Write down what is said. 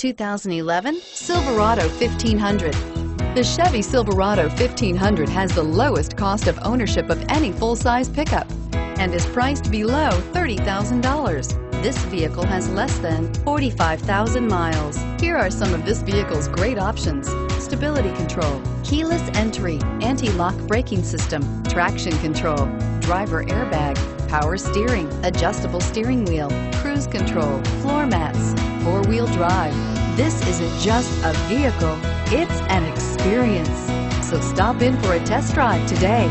2011 Silverado 1500. The Chevy Silverado 1500 has the lowest cost of ownership of any full-size pickup and is priced below $30,000. This vehicle has less than 45,000 miles. Here are some of this vehicle's great options. Stability control, keyless entry, anti-lock braking system, traction control, driver airbag, power steering, adjustable steering wheel, cruise control, floor mats, four-wheel drive. This isn't just a vehicle, it's an experience. So stop in for a test drive today.